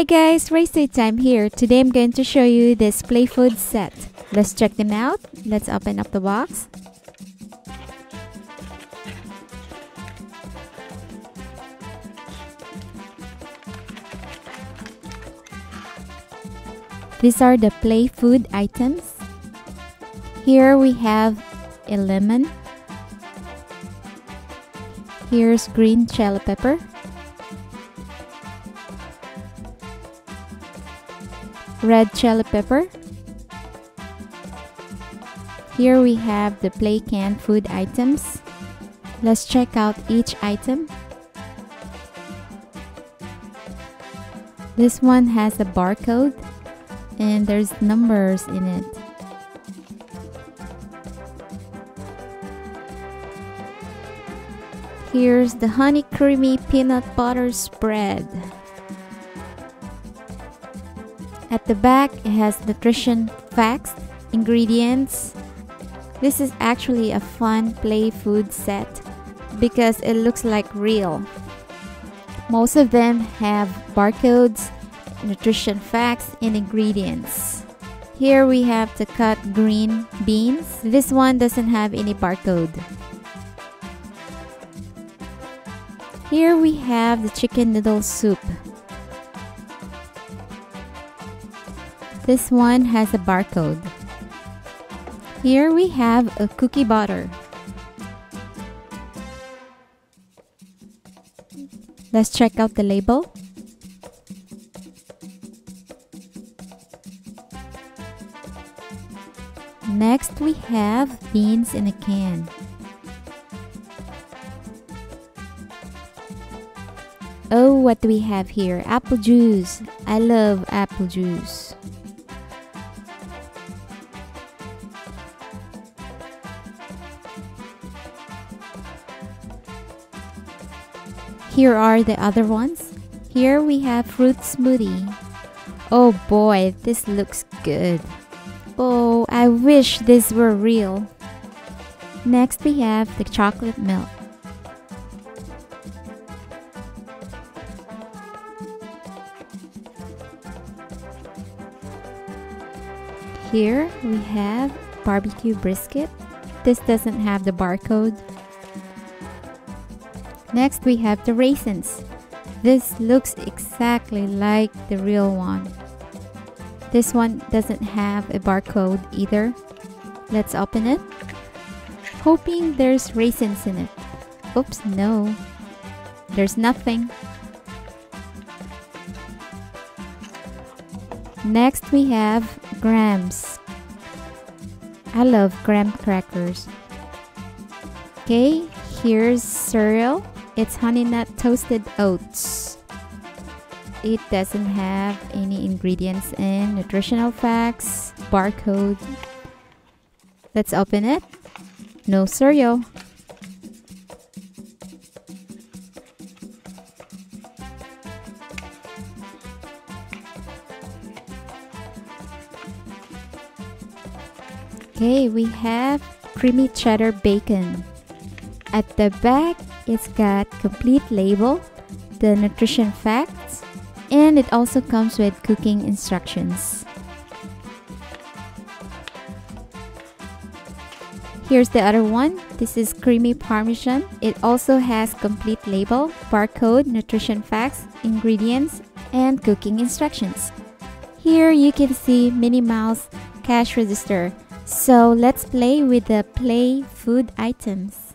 Hi guys, RaceToyTime here. Today I'm going to show you this play food set. Let's check them out. Let's open up the box. These are the play food items. Here we have a lemon. Here's green chili pepper. Red chili pepper. Here we have the play canned food items. Let's check out each item. This one has a barcode and there's numbers in it. Here's the honey creamy peanut butter spread. At the back, it has nutrition facts, ingredients. This is actually a fun play food set because it looks like real. Most of them have barcodes nutrition facts and ingredients. Here we have the cut green beans. This one doesn't have any barcode. Here we have the chicken noodle soup. This one has a barcode. Here we have a cookie butter. Let's check out the label. Next, we have beans in a can. Oh, what do we have here? Apple juice. I love apple juice. Here are the other ones. Here we have fruit smoothie. Oh boy, this looks good. Oh, I wish this were real. Next we have the chocolate milk. Here we have barbecue brisket. This doesn't have the barcode. Next we have the raisins. This looks exactly like the real one. This one doesn't have a barcode either. Let's open it. Hoping there's raisins in it. Oops, no. There's nothing. Next we have grams. I love graham crackers. Okay, here's cereal. It's honey nut toasted oats. It doesn't have any ingredients and nutritional facts, barcode. Let's open it. No cereal. Okay, we have creamy cheddar bacon. At the back, it's got complete label, the nutrition facts, and it also comes with cooking instructions. Here's the other one. This is creamy parmesan. It also has complete label, barcode, nutrition facts, ingredients, and cooking instructions. Here you can see Minnie Mouse cash register. So let's play with the play food items.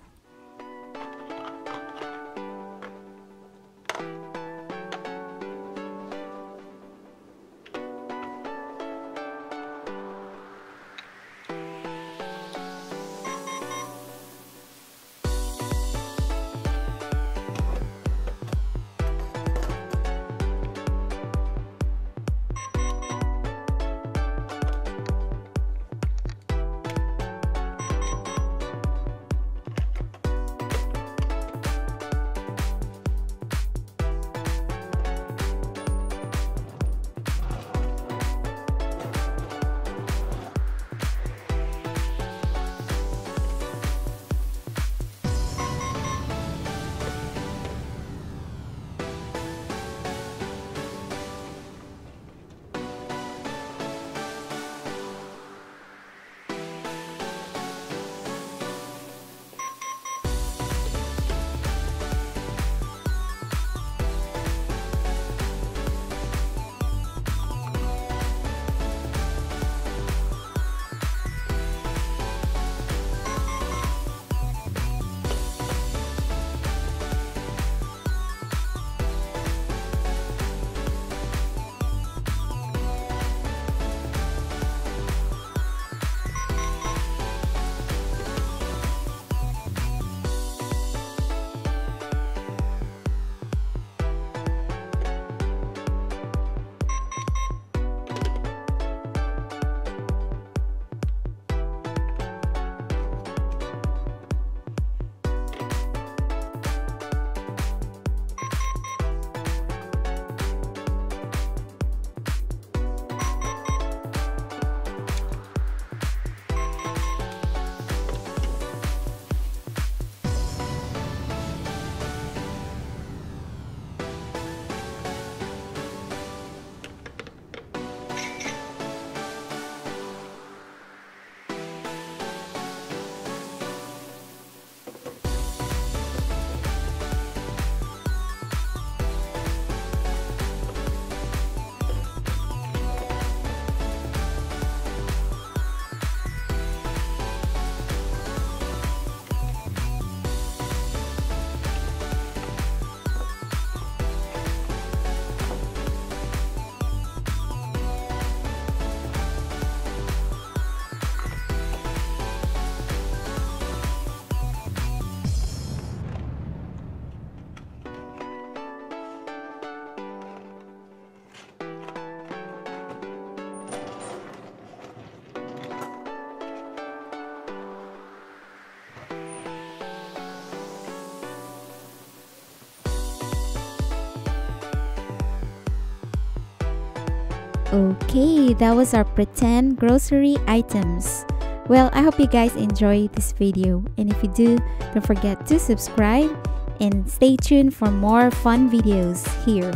Okay, that was our pretend grocery items. Well, I hope you guys enjoy this video. And if you do, don't forget to subscribe and stay tuned for more fun videos here.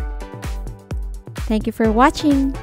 Thank you for watching.